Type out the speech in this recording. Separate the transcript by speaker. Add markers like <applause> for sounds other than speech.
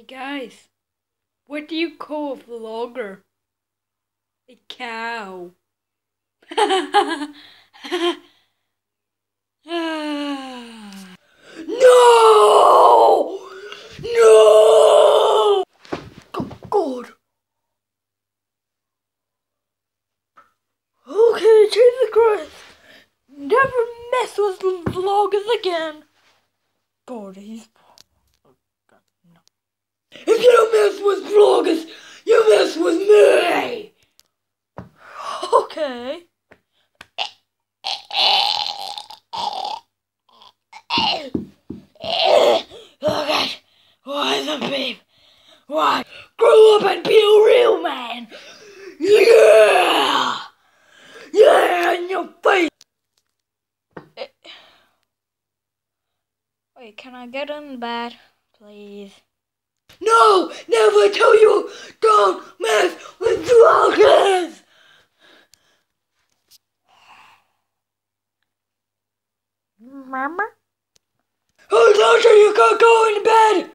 Speaker 1: Hey guys, what do you call a vlogger? A cow. <laughs> no! No! Oh God. Okay, Jesus Christ. Never mess with vloggers again. God, he's if you don't mess with vloggers, you mess with me! Okay. Oh God, why the beef? Why? Grow up and be a real man! Yeah! Yeah, in your face! Eh. Wait, can I get in bed, please? No! Never tell you! Don't mess with dragons!
Speaker 2: Remember?
Speaker 1: Oh, Sasha, you can't go in bed!